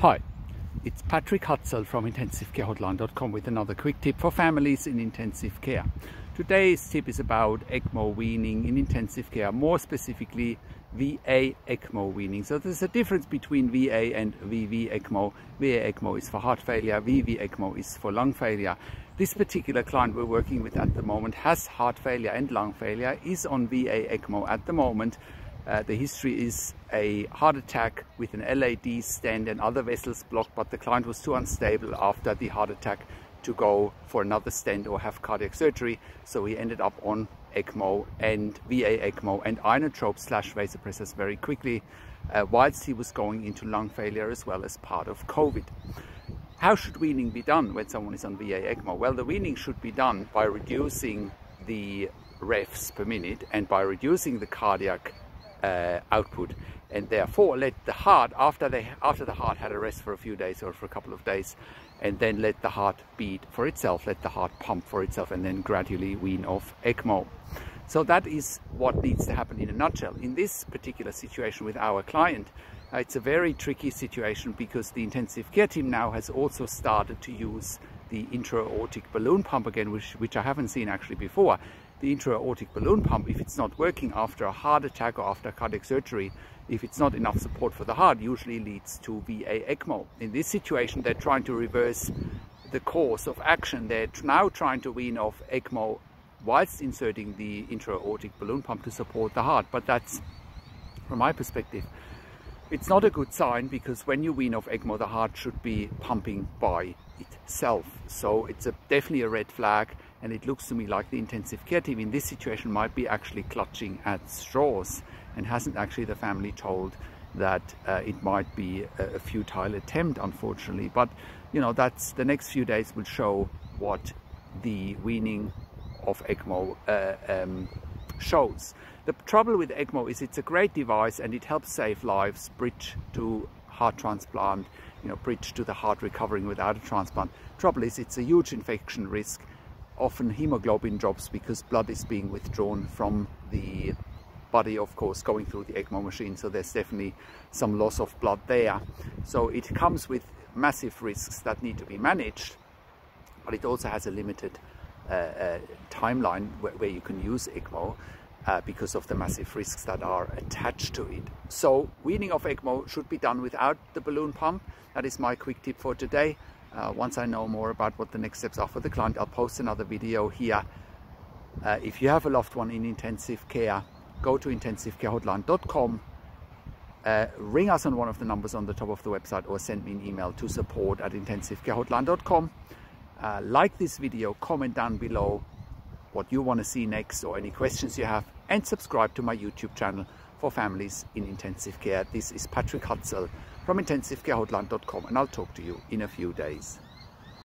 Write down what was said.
Hi, it's Patrik Hutzel from IntensiveCareHotline.com with another quick tip for families in intensive care. Today's tip is about ECMO weaning in intensive care, more specifically VA ECMO weaning. So there's a difference between VA and VV ECMO. VA ECMO is for heart failure, VV ECMO is for lung failure. This particular client we're working with at the moment has heart failure and lung failure, is on VA ECMO at the moment uh, the history is a heart attack with an LAD stent and other vessels blocked, but the client was too unstable after the heart attack to go for another stent or have cardiac surgery. So he ended up on ECMO and VA ECMO and inotrope slash vasopressors very quickly, uh, whilst he was going into lung failure as well as part of COVID. How should weaning be done when someone is on VA ECMO? Well, the weaning should be done by reducing the revs per minute and by reducing the cardiac uh, output. And therefore let the heart after they after the heart had a rest for a few days or for a couple of days and then let the heart beat for itself let the heart pump for itself and then gradually wean off ECMO. So that is what needs to happen in a nutshell. In this particular situation with our client it's a very tricky situation because the intensive care team now has also started to use the intra-aortic balloon pump again which which I haven't seen actually before the intra-aortic balloon pump, if it's not working after a heart attack or after cardiac surgery, if it's not enough support for the heart, usually leads to VA ECMO. In this situation, they're trying to reverse the course of action. They're now trying to wean off ECMO whilst inserting the intra-aortic balloon pump to support the heart. But that's, from my perspective, it's not a good sign because when you wean off ECMO, the heart should be pumping by itself. So it's a, definitely a red flag and it looks to me like the intensive care team in this situation might be actually clutching at straws and hasn't actually the family told that uh, it might be a, a, futile attempt unfortunately but you know that's the next few days will show what the weaning of ECMO uh, um, shows. The trouble with ECMO is it's a great device and it helps save lives, bridge to heart transplant, you know, bridge to the heart recovering without a transplant. Trouble is it's a huge infection risk often hemoglobin drops because blood is being withdrawn from the body of course going through the ECMO machine so there's definitely some loss of blood there so it comes with massive risks that need to be managed but it also has a limited timeline where, where, you can use ECMO uh, because of the massive risks that are attached to it. So weaning of ECMO should be done without the balloon pump. That is my quick tip for today. Uh, once I know more about what the next steps are for the client, I'll post another video here. Uh, if you have a loved one in intensive care, go to intensivecarehotline.com, uh, ring us on one of the numbers on the top of the website or send me an email to support at intensivecarehotline.com. Uh, like this video, comment down below what you want to see next or any questions you have and subscribe to my YouTube channel for families in intensive care. This is Patrik Hutzel from intensivecarehotline.com and I'll talk to you in a few days.